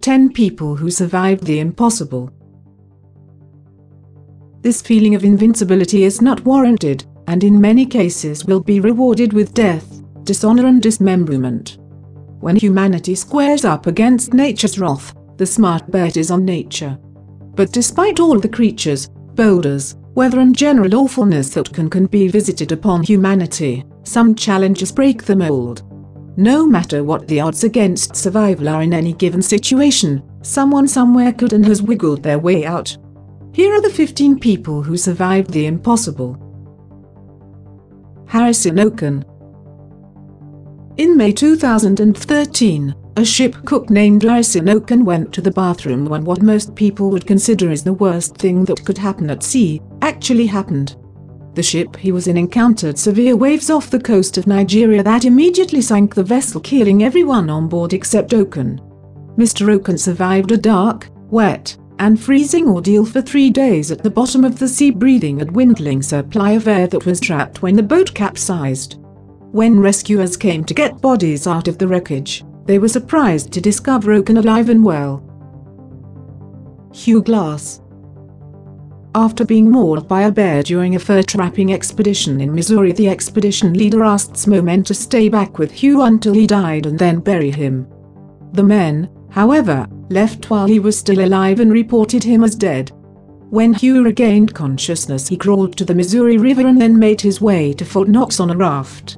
10 people who survived the impossible. This feeling of invincibility is not warranted, and in many cases will be rewarded with death, dishonor and dismemberment. When humanity squares up against nature's wrath, the smart bet is on nature. But despite all the creatures, boulders, weather and general awfulness that can, can be visited upon humanity, some challenges break the mold. No matter what the odds against survival are in any given situation, someone somewhere could and has wiggled their way out. Here are the 15 people who survived the impossible. Harrison Okun In May 2013, a ship cook named Harrison Okun went to the bathroom when what most people would consider is the worst thing that could happen at sea, actually happened. The ship he was in encountered severe waves off the coast of Nigeria that immediately sank the vessel killing everyone on board except Okun. Mr. Okun survived a dark, wet, and freezing ordeal for three days at the bottom of the sea breathing a dwindling supply of air that was trapped when the boat capsized. When rescuers came to get bodies out of the wreckage, they were surprised to discover Okun alive and well. Hugh Glass After being mauled by a bear during a fur trapping expedition in Missouri the expedition leader asked men to stay back with Hugh until he died and then bury him. The men, however, left while he was still alive and reported him as dead. When Hugh regained consciousness he crawled to the Missouri River and then made his way to Fort Knox on a raft.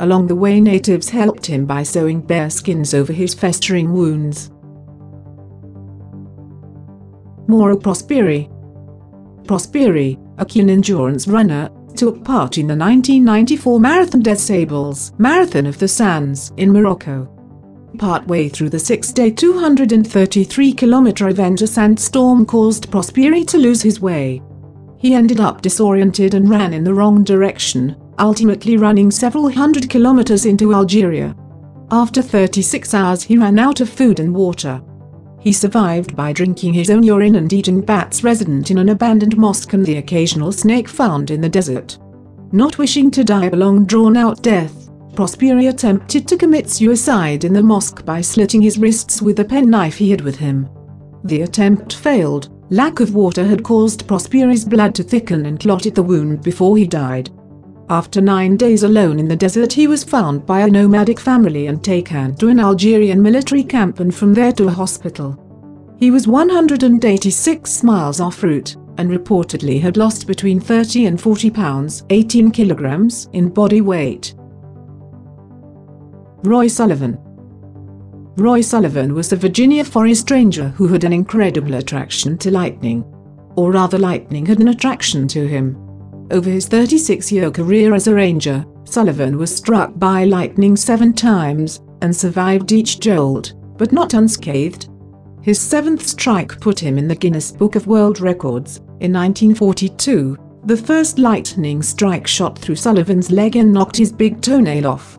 Along the way natives helped him by sewing bear skins over his festering wounds. Mauro Prosperi Prosperi, a keen endurance runner, took part in the 1994 Marathon des Sables Marathon of the Sands in Morocco. Partway through the six-day 233-kilometer event a sandstorm caused Prosperi to lose his way. He ended up disoriented and ran in the wrong direction, ultimately running several hundred kilometers into Algeria. After 36 hours he ran out of food and water. He survived by drinking his own urine and eating bats resident in an abandoned mosque and the occasional snake found in the desert. Not wishing to die a long drawn-out death, Prosperi attempted to commit suicide in the mosque by slitting his wrists with a penknife he had with him. The attempt failed. Lack of water had caused Prosperi's blood to thicken and clotted the wound before he died. After nine days alone in the desert he was found by a nomadic family and taken to an Algerian military camp and from there to a hospital. He was 186 miles off route and reportedly had lost between 30 and 40 pounds 18 kilograms in body weight. Roy Sullivan Roy Sullivan was a Virginia forest ranger who had an incredible attraction to lightning. Or rather lightning had an attraction to him. Over his 36-year career as a ranger, Sullivan was struck by lightning seven times, and survived each jolt, but not unscathed. His seventh strike put him in the Guinness Book of World Records. In 1942, the first lightning strike shot through Sullivan's leg and knocked his big toenail off.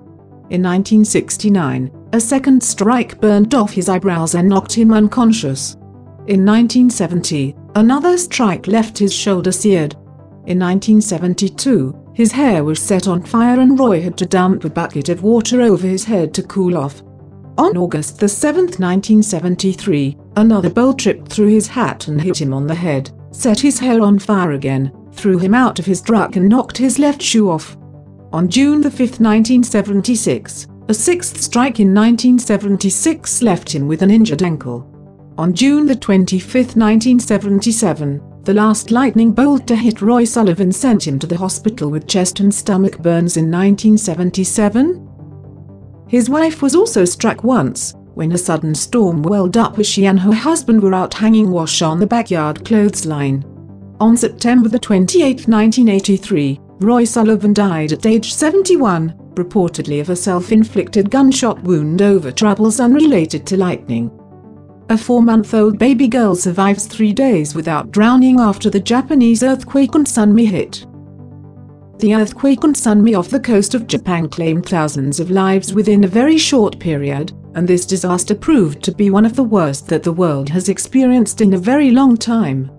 In 1969, a second strike burned off his eyebrows and knocked him unconscious. In 1970, another strike left his shoulder seared. In 1972, his hair was set on fire and Roy had to dump a bucket of water over his head to cool off. On August 7, 1973, another bolt tripped through his hat and hit him on the head, set his hair on fire again, threw him out of his truck and knocked his left shoe off. On June 5, 1976, a sixth strike in 1976 left him with an injured ankle. On June 25, 1977, the last lightning bolt to hit Roy Sullivan sent him to the hospital with chest and stomach burns in 1977. His wife was also struck once, when a sudden storm welled up as she and her husband were out hanging wash on the backyard clothesline. On September 28, 1983, Roy Sullivan died at age 71, reportedly of a self-inflicted gunshot wound over troubles unrelated to lightning. A four-month-old baby girl survives three days without drowning after the Japanese earthquake and tsunami hit. The earthquake and tsunami off the coast of Japan claimed thousands of lives within a very short period, and this disaster proved to be one of the worst that the world has experienced in a very long time.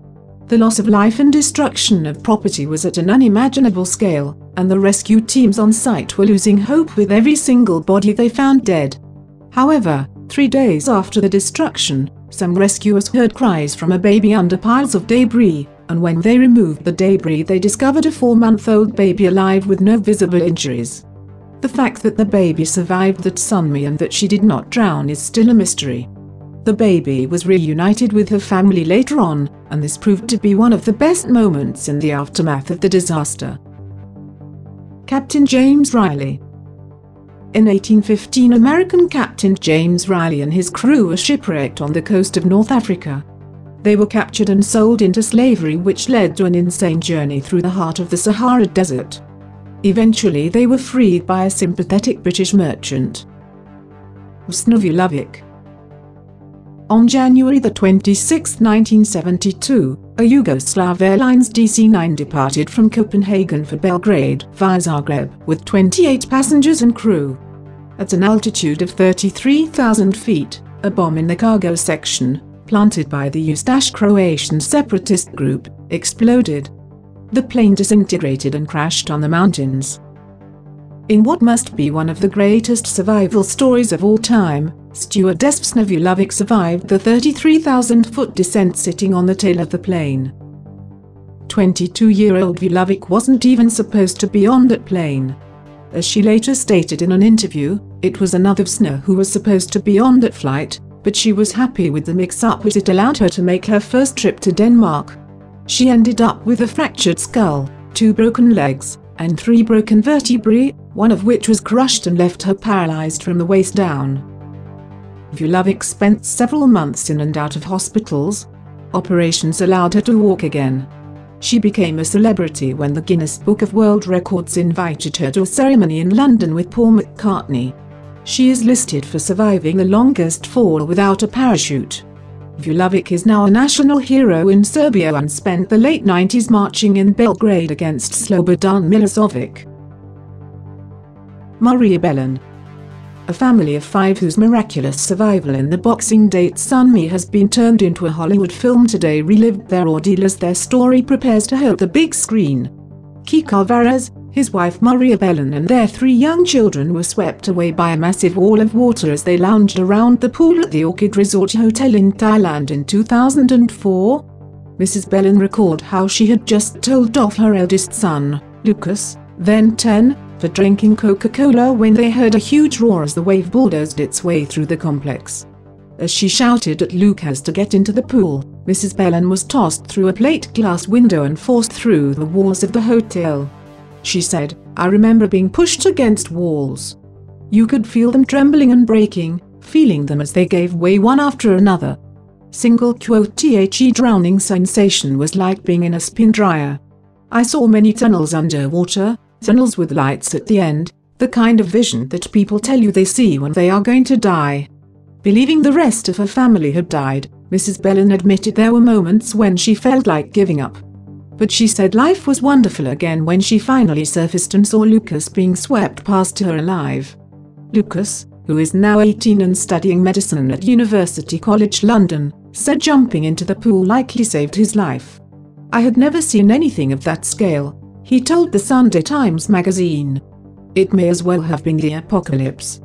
The loss of life and destruction of property was at an unimaginable scale, and the rescue teams on site were losing hope with every single body they found dead. However, Three days after the destruction, some rescuers heard cries from a baby under piles of debris, and when they removed the debris they discovered a four-month-old baby alive with no visible injuries. The fact that the baby survived that tsunami and that she did not drown is still a mystery. The baby was reunited with her family later on, and this proved to be one of the best moments in the aftermath of the disaster. Captain James Riley in 1815 American Captain James Riley and his crew were shipwrecked on the coast of North Africa. They were captured and sold into slavery which led to an insane journey through the heart of the Sahara Desert. Eventually they were freed by a sympathetic British merchant. Vesna Vulovic On January 26, 1972, a Yugoslav Airlines DC-9 departed from Copenhagen for Belgrade via Zagreb with 28 passengers and crew. At an altitude of 33,000 feet, a bomb in the cargo section, planted by the Ustash Croatian separatist group, exploded, the plane disintegrated and crashed on the mountains. In what must be one of the greatest survival stories of all time, stewardess Vesna Vulovic survived the 33,000-foot descent sitting on the tail of the plane. 22-year-old Vulovic wasn't even supposed to be on that plane. As she later stated in an interview, it was another Vesna who was supposed to be on that flight, but she was happy with the mix-up as it allowed her to make her first trip to Denmark. She ended up with a fractured skull, two broken legs, and three broken vertebrae, one of which was crushed and left her paralyzed from the waist down. Vulovic spent several months in and out of hospitals. Operations allowed her to walk again. She became a celebrity when the Guinness Book of World Records invited her to a ceremony in London with Paul McCartney. She is listed for surviving the longest fall without a parachute. Vulovic is now a national hero in Serbia and spent the late 90s marching in Belgrade against Slobodan Milosevic. Maria Bellan a family of five whose miraculous survival in the Boxing Day tsunami has been turned into a Hollywood film today relived their ordeal as their story prepares to hit the big screen. Kike Alvarez, his wife Maria Bellan and their three young children were swept away by a massive wall of water as they lounged around the pool at the Orchid Resort Hotel in Thailand in 2004. Mrs. Bellan recalled how she had just told off her eldest son, Lucas, then 10, for drinking Coca-Cola when they heard a huge roar as the wave bulldozed its way through the complex. As she shouted at Lucas to get into the pool, Mrs. Bellan was tossed through a plate glass window and forced through the walls of the hotel. She said, I remember being pushed against walls. You could feel them trembling and breaking, feeling them as they gave way one after another. Single quote The drowning sensation was like being in a spin dryer. I saw many tunnels underwater, tunnels with lights at the end, the kind of vision that people tell you they see when they are going to die. Believing the rest of her family had died, Mrs. Bellan admitted there were moments when she felt like giving up but she said life was wonderful again when she finally surfaced and saw Lucas being swept past her alive. Lucas, who is now 18 and studying medicine at University College London, said jumping into the pool likely saved his life. I had never seen anything of that scale, he told the Sunday Times magazine. It may as well have been the apocalypse.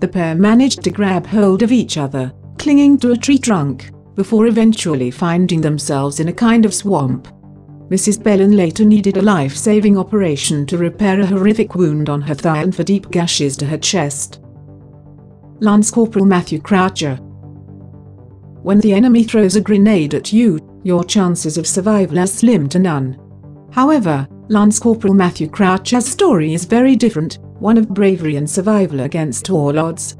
The pair managed to grab hold of each other, clinging to a tree trunk, before eventually finding themselves in a kind of swamp. Mrs. Bellan later needed a life-saving operation to repair a horrific wound on her thigh and for deep gashes to her chest. Lance Corporal Matthew Croucher When the enemy throws a grenade at you, your chances of survival are slim to none. However, Lance Corporal Matthew Croucher's story is very different, one of bravery and survival against all odds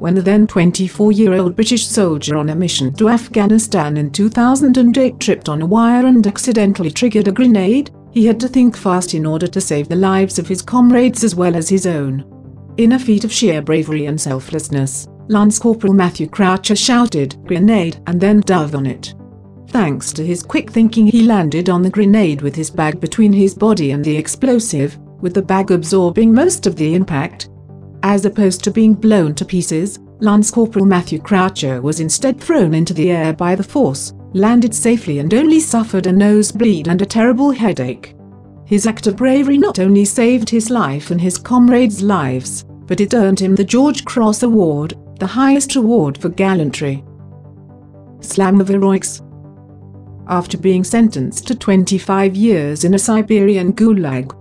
when the then 24-year-old British soldier on a mission to Afghanistan in 2008 tripped on a wire and accidentally triggered a grenade, he had to think fast in order to save the lives of his comrades as well as his own. In a feat of sheer bravery and selflessness, Lance Corporal Matthew Croucher shouted, grenade, and then dove on it. Thanks to his quick thinking he landed on the grenade with his bag between his body and the explosive, with the bag absorbing most of the impact, as opposed to being blown to pieces, Lance Corporal Matthew Croucher was instead thrown into the air by the force, landed safely and only suffered a nosebleed and a terrible headache. His act of bravery not only saved his life and his comrades' lives, but it earned him the George Cross Award, the highest reward for gallantry. Slavomir Rawicz After being sentenced to 25 years in a Siberian gulag,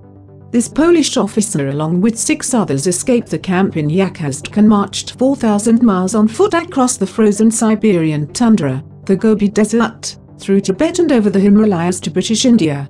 this Polish officer along with six others escaped the camp in Yakutsk and marched 4,000 miles on foot across the frozen Siberian tundra, the Gobi Desert, through Tibet and over the Himalayas to British India.